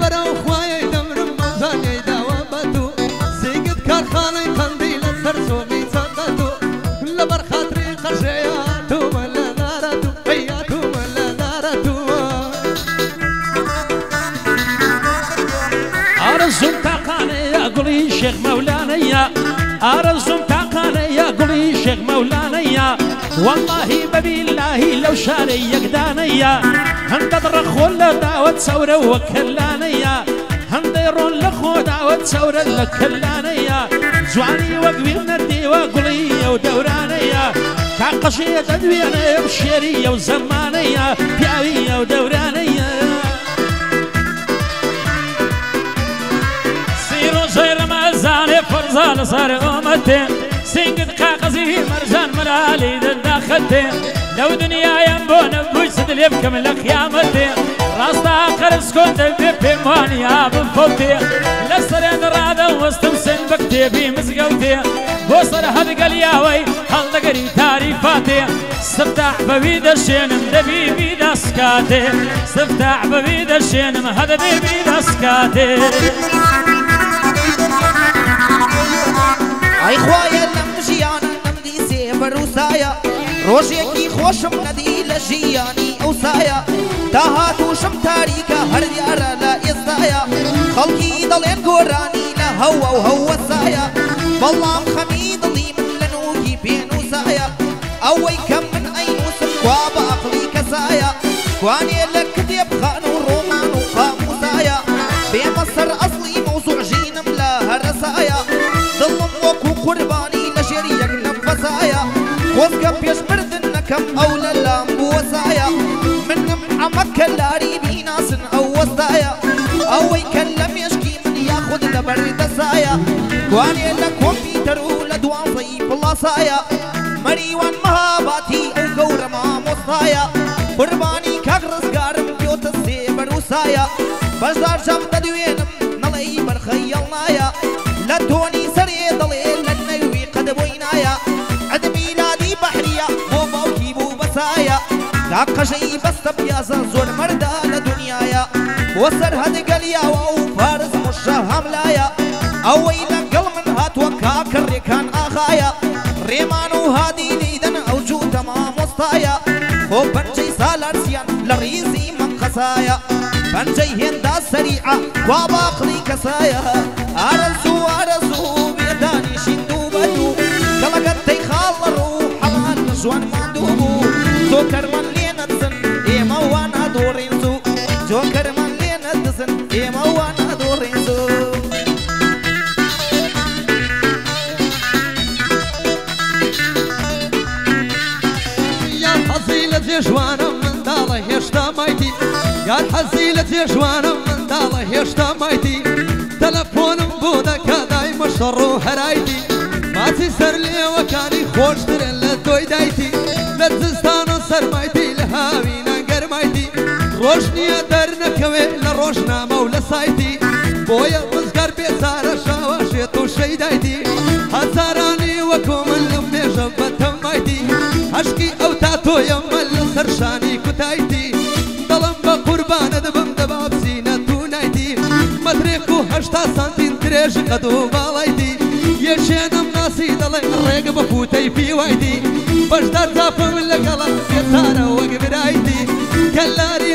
بەرەو خوایەی دەمرم مەزانەی داوا بە تو سینگت کارخانەی قەندی لە سەر سۆمی چەندە تو لەبەر خاتری قەژەیە تومە لە نارە تو ئەیا تومە لە نارە تووە ئارزوم تاقانەیە گوڵی شێخ مەولانەیە ئارزوم تاقانەیە گوڵی شێخ مەولانەیە واللهی بەبیللاهی لەو شارەی یەکدانەیە هەندە ڕەخۆل لە داوت چەورە وە کەلانەیە هەندەی ڕۆن لە خۆ داوت چەورە لە کەلانەیە جوانی وەگویر نەردیوە گوڵی ئەو دەورانەیە تاقەشەیە دەدوێنێ و شێری ئەو زەمانەیە پیاوی ئەو دەورانەیە سیرۆژەی ڕەمەزانێ فەرزا لەسەر ئۆمەتێ سنگت قاقەزی مەرجان مرالی دەداخەتێ لەو دنیایم بۆ نەبووی سد لێ بکەم لە قیامەتێ ڕاستا قەرز کۆن دەبێ پێم وانیا بفەوتێ لە سەرێن ڕادە وەستم سن بە کتێبی مزگەوتێ بۆ سەر هەدگەلیاوەی هەڵدەگەری تاریفاتێ سفتاح بەوی دەشێنم دەبی بی دەستکاتێ خۆشم نەدی لە ژیانی ئەو سایە تا هاتوشم تاریکە هەر دیارە لە ئێستایە خەڵکی دەڵێن گۆرانی لە هەوە و هەوە سایە بەڵام خەمی دڵی من لە نوکی پێن و سایە ئەوەی کەم من ئەینوسم خوا بە عقلی کەسایە کوانێ لە کتێب خان و خۆزگە پێشبردن نەکەم ئەو لە لام بووەسایە منم ئەمەکە لاری بیناسن ئەو وەستایە ئەوەی کە لە مێشکی من یاخود لە بەردەسایە کوانێ لە کۆمپیوتەر و لە دوازەی پڵاسایە مەریوان مەهاباتی ئەو گەورە مامۆستایە قوربانی کاک ڕزگارم پێوتە سێبەر و سایە بەشدار شەم دەدوێنم نەڵێی بەرخەیەڵ نایە لە کاقەژەی بەستە پیازە زۆر مەردا لە دنیاە بۆ سەر هەدگەلیاوە و پارز مشە هەملایە ئەوەی لەگەڵ من هاتووە کاکڕێکان ئاخایە ڕێمان و هادی دیدەن ئەو جوو تەمامۆستایە خۆ پەنجەی سالارسیان لە ڕیزی من قەسایە پەنجەی هێندا سەریعە وا باقلی کەسایە ئارەزوو جۆکەرمان لێ نەدزن ئێمە وان هەدۆڕین زوو یان حەزی لە جێژوانە منداڵە هێشتا مایتی. یان حەزی لە جێژوانە منداڵە هێشتا مایتی. تەلەفۆنم بۆ دەکا دای مەشەڕ و هەرایتی. ماچی سەر لێوەکانی خۆشترن لە تۆی دایتی. لە زستان و گەرمایتی ڕۆژ نییە دەرنەکەوێ لە ڕۆژنامە و لە سایتی بۆیە بزگەر بێزارە شاوەشێت و شەیدایتی هەزارانی وەکۆ من لەم مێژە بەتەمایتی عشقی ئەو تا تۆیە من لە سەرشانی کوتایتی دەڵم بە قوربانە دەبم دەبا بزینە تو نایتی مەترێک و هەشتا سانتین درێژ قەد و باڵایتی یەشێنم ناسی دەڵێ ڕێگە بە فوتەی پیوایتی بەشدار زافم لەگەڵە سێتارە وەک برایتی کەلاری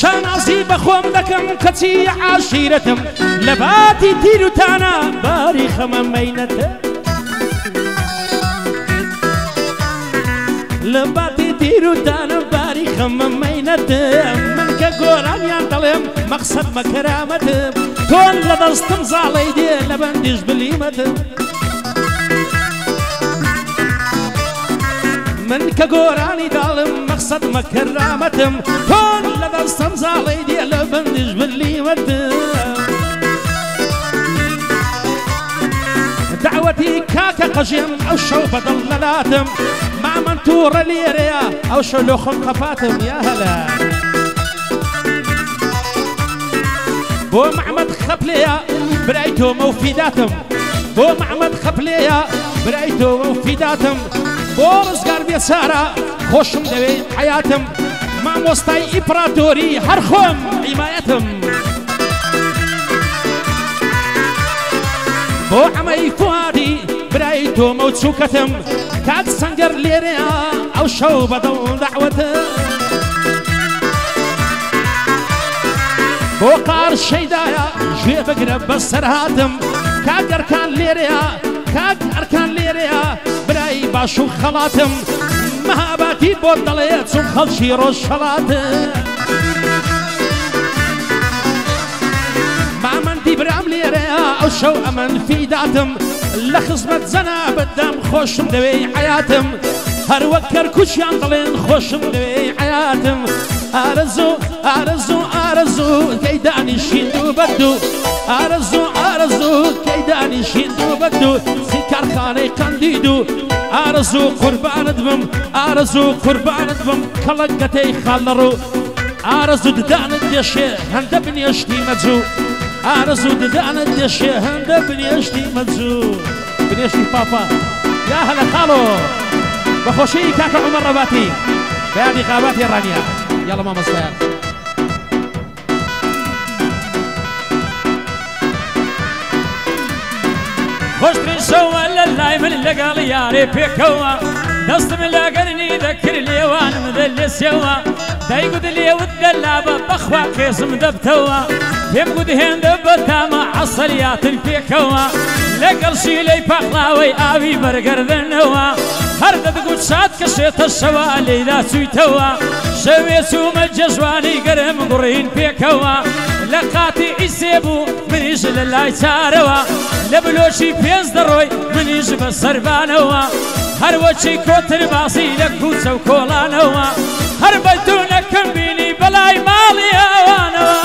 شانازی بە خۆم دەکەم کەچی عاشیرەتم لە باتی تیروتانە باری خەمە مەینەتە لە باتی تیروتانە باری خەمە مەینەتم من کە گۆرانیان دەڵێم مەقسەد مەکەرامەتم تۆن لە دەستم زاڵی دێ من کە گۆرانی داڵم مەقسەد مەکەرامەتم لە دەستم زاڵی دێ لە بەندیش بلیمەتم کەوەتی کاکە قەژێم ئەو شەو بەدڵ نەلاتم مامەند تووڕە لێرەیە ئەو شەو لۆ خۆم خەفاتم یا هەلا بۆ محەممەد خەپلەیە برای تۆمە و فیداتم بۆ محەممەد خەپلەیە برای تۆمە مامۆستای ئیپراتۆری هەر خۆم حیمایەتم بۆ ئەمەی فوادی برای تۆمە و چووکەتم کات سەنگەر لێرەیە ئەو شەو بەدڵ داوەتە بۆ قار شەیدایە ژێ بە سەرهاتم کات گەرکان لێرەیە کات ئەرکان لێرەیە برایی باش و خەڵاتم مەهاباتی بۆ دەڵێ چون خەڵکی ڕۆژ شەڵاتە مامەندی برام لێرەیە ئەو شەو ئەمەن فیداتم لە خزمەت زەنا بەدەم خۆشم دەوێ حیاتم هەروەک کەرکوچیان دەڵێن خۆشم دەوێ حیاتم ئارەزوو ئارەزوو ئارەزوو کەیدانی شیند و بەردوو ئارەزوو ئارەزوو کەیدانی شیند و بەردوو سیکارخانەی قەندید و ئارەزوو قوربانت بم ئارەزوو قوربانت بم کەڵک گەتەی خاڵەڕوو ئارەزوو ددانت دێشێ هەندە بنیێشتی مەجوو ئارەزوو ددانت دێشێ هەندە بنیێشتی مەجوو بنیێشتی پاپا یا هەلە خاڵۆ کاکە عمەر ڕەباتی بەیانی قاباتی ڕانیا یاڵە مامەستایان خۆشترین شەوە لە لای من لەگەڵ یارێ پێکەوە دەستم لاگەرنی دەکرد لێوانم دە لێ سێوە دایگوت لێوت دەلابە بەخوا قێزم دەبتەوە پێم گوت هێندە بە تامە عسەریاتن پێکەوە لەگەڵ شیلەی پاقلاوەی ئاوی بەرگەردنەوە هەر دەدگوت شاد کەشێتە شەوە لەیدا چوویتەوە شەوێ چوومە جەژوانی گەرم گوڕین پێکەوە لە قاتی ئیسێ بوو منیش لە لای چارەوە. لە بلۆشی پێنج دەڕۆی منیش بە سەربانەوە. هەروەچی کۆتر باسی لە کوچە و کۆڵانەوە. هەر بەتونەکەم بینی بەلای ماڵی ئەوانەوە.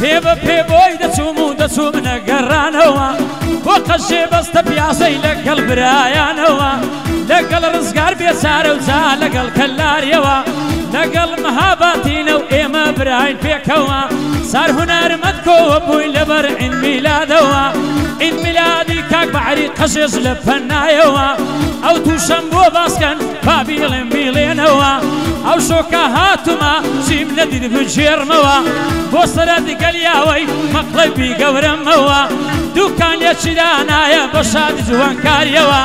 پێ بە پێ بۆی دەچوم و دەچوم نەگەڕانەوە. بۆ قەشێ بەستە پیاسەی لەگەڵ برایانەوە. بێچارە و جا لەگەڵ کەلاریەوە لەگەڵ مەهاباتینە و ئێمە براین پێکەوە. سار هوەرمەت کۆوە بووی لەبەر ئین میلادەوە. ئین میلادی کاک بەعری قەشێش لە پەنایەوە. ئەو تووشەم بۆ باسکەن پابیڵێن بیڵێنەوە ئەو شۆکە هاتومە چیم نەدید بجێرمەوە بۆ سرە دیگەلیاوەی مەقلەبی گەورەمەوە دوکانێکی دانایە بە شادی جوانکاریەوە.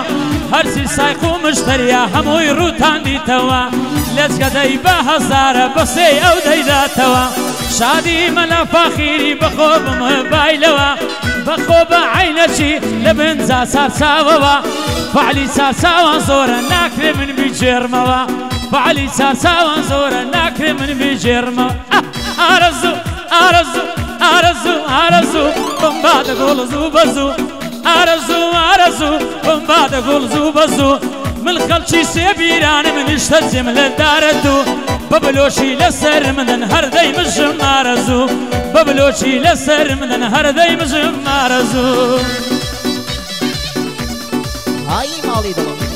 هەرچی سایق و مشتریە هەمووی ڕووتان دیتەوە لەچکەدەی بە هەزارە بەسێ ئەو دەیداتەوە شادی مەلا فاخیری بەخۆ بمەبایلەوە بەخۆ بە عینەچی لە بنجا سارچاوەوە فعلی سارچاوان زۆرە ناکرێ من بیجێرمەوە فعلی سارچاوان زۆرە ناکرێ من بیجێرمەوە ئارەزوو ئارەزوو ئارەزوو ئارەزوو بمبادە گۆڵ زوو بەزوو ئارەزوو ئارەزوو بمبادە گۆڵ زوو بەزوو من خەڵکی سێبیرانە منیشتە جێم لە دارەت و بەبلۆشی لەسەر منن هەردەی مژم ئارەزوو بەبلۆچی لەسەر منن هەردەی مژم ئارەزوو هایی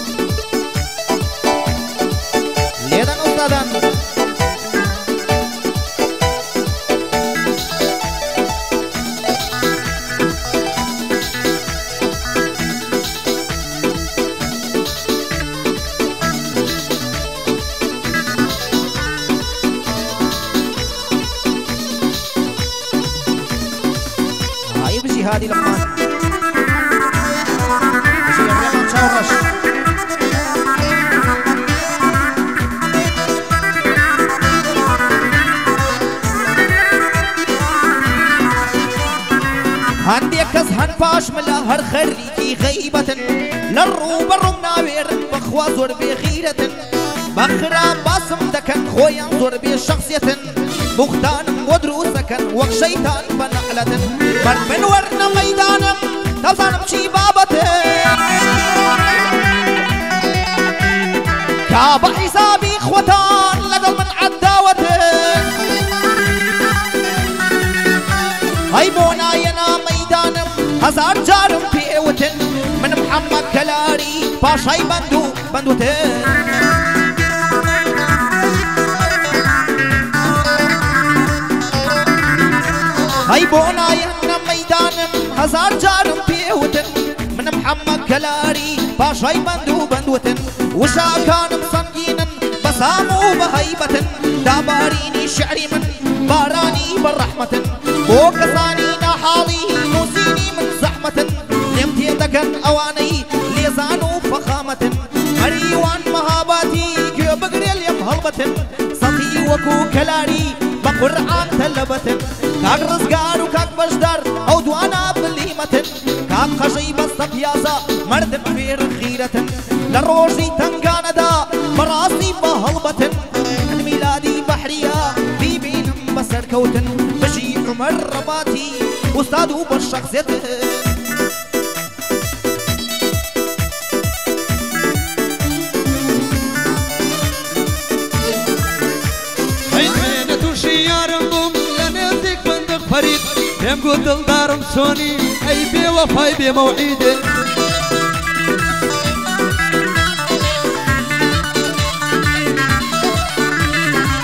بژی ئەمرێمان چاوەڕەش هەندێک کەس هەن پاش ملا هەر خەریکی غەیبەتن لە ڕوو بەڕوم ناوێرن بەخوا زۆر بخرا باسم دكن خويا بي شخصيت مختان ودرو سكن وك شيطان بنقلة مرد من ورنا ميدانم تفسانم شي بابته كاب حسابي خوتان لدل من عداوتي هاي بونا ينا ميدانم هزار جارم في إوتن. من محمد كلاري باشاي بندو بندو تن مەدانم هزار جارم پێوتن منم محەممەد کەلاری پاشای بەند و بەندوتن وشاکانم سەنگینن بەسام و بەهەیبەتن دابارینی شعری من بەڕەحمەتن بۆ کەسانی ناحاڵی نووسینی من زەحمەتن لێم تێدەگەن ئەوانەی لێزان و فەخامەتن هەریوان مەهاباتی گوێ بگرێ لێم هەڵبەتن سەقی وەکو کەلاری بە قورعان تەلەبەتن کاک ڕزگار و کاک بەشدار ئەو دوانا کاک قەژەی بەستە پیازە مردم فێر خیرەتن لە ڕۆژی تنگانەدا بەڕاستی بە هەڵبەتن میلادی بەحریە بیبینم بەسەرکەوتن بژی عمەر ڕەباتی ئوستاد و بە شەخصێتن هەیمێنە پێم گوت دڵدارم چۆنی ئەی بێوەفای بێمەوعیدێ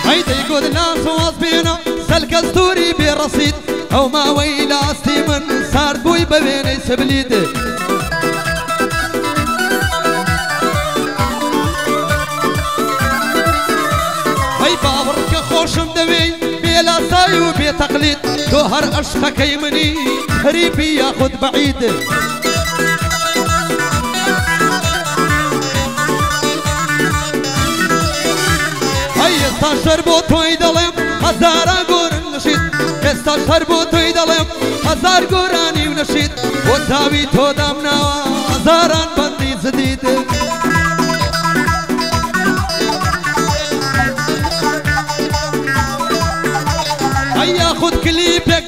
ئەی دەیگوت ناسۆز بێنە سەلکەستوری بێڕەسید ئەو ماوەی لاستی من سارد بووی بە وێنەی سبلیدێ ئەی خۆشم دەوێی بێلاسای و بێتەقلید تۆ هەر عشقەکەی منی خەریبی یاخود بەعید ئێستا شەر بۆ تۆی دەڵێم هەزارە گۆرن نشید ئێستا شەر بۆ تۆی دەڵێم هەزار گۆرانی و نشید بۆ چاوی تۆ دامناوە هەزاران بەندی زدید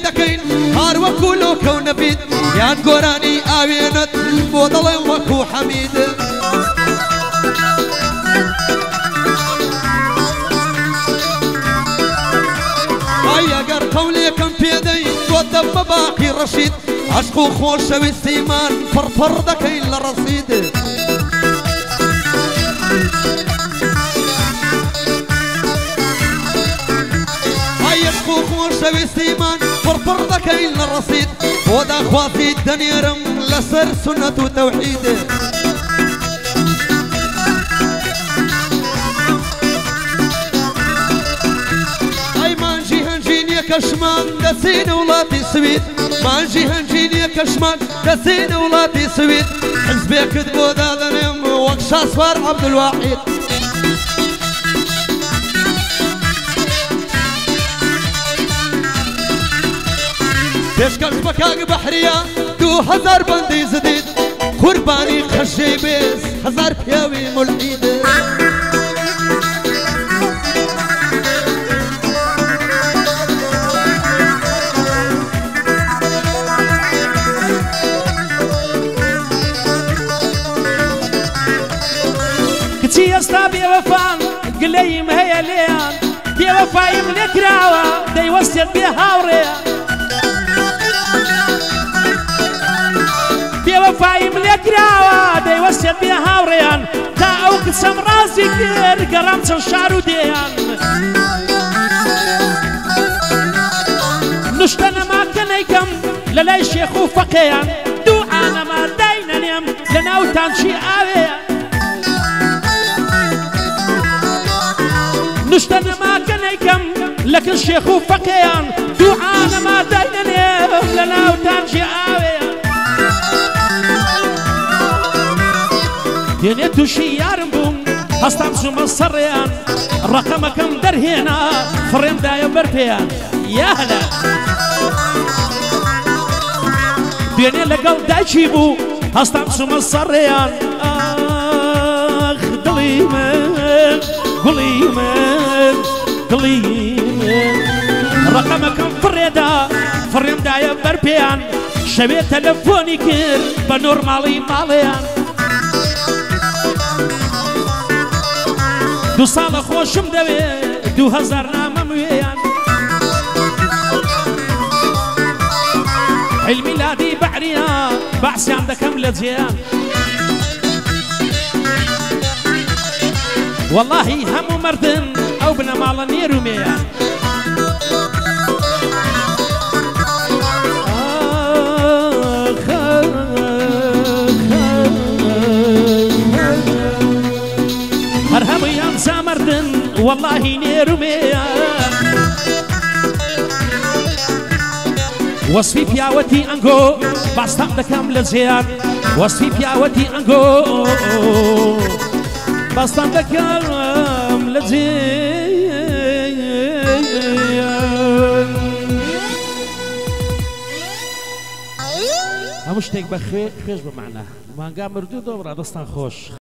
دەکەین هاروەکو لۆکە و نەبیت یان گۆرانی ئاوێنت بۆ دەڵێن وەکو حەمید ئەگەر قەولێکم پێدەی دەمە باقی عشق و خۆشەویستیمان پڕپڕ دەکەین لە و خۆشەویستیمان پڕپڕ دەکەین لە ڕەسید بۆ داخوازی دەنێرم لەسەر سنەت و تەوحید ئەی مانجی هەنجینیە کەشمان دەسین وڵاتی سوید مانجی هەنجینیە کەشمان دەسین وڵاتی سوید حزبێکت بۆ دادەنێم وەک شاسوار عەبدولواحید پێشکەش بە کاگ بەحریا دو هزار بەندی زدید قوربانی خەشەی بێز هزار پیاوی ملعید کچی ئێستا بێوەفان گلەیم هەیە لێیان بێوەفایم لێکراوە دەیوەستێت بێ هاوڕێە بێوەفایم لێکراوە دەیوەستێت بێ هاوڕێیان تا ئەو کچەم ڕازی کرد گەڕام چەند شار و دێیان نشتە نەماکە نیکەم لە لای شێخ و فەقەیان دوو ئانەما داینەنێم لە ناوتان چی ئاوەیە نشتە نەماکە نیکەم لەکن شێخ و فەقەیان دوو ئانەما داینەنێم لە ناوتان چی ئاوەیە دێنێ تووشی یارم بووم. هەستام چوومە سەڕێیان ڕقەمەکەم دەرهێنا. فڕێمدایە بەرپێیان. یاهلە دوێنێ لەگەڵ داچی بوو. هەستام چوومە سەڕێیان ئاخ دڵی من گوڵی من دڵی ڕقەمەکەم فڕێدا. فڕێمدایە بەرپێیان. شەوێ تەلەفۆنی کرد بە نۆرماڵی ماڵەیان دو ساڵە خۆشم دەوێت دوهزار نامەم وێیان حلمیلادی بەعریە باسییان دەکەم لە جێیان والله هەموو مردن أو بنەماڵە نێرومێیان سامردن واللهی نێرومەیان وەسفی پیاوەتی ئەنگۆ باستان دەکەم لە زیاد وەسفی پیاوەتی ئەنگۆ باستان دەکەم لە جێ هەموو شتێک بە خوێ خوێش بمانە. دەستان خۆش.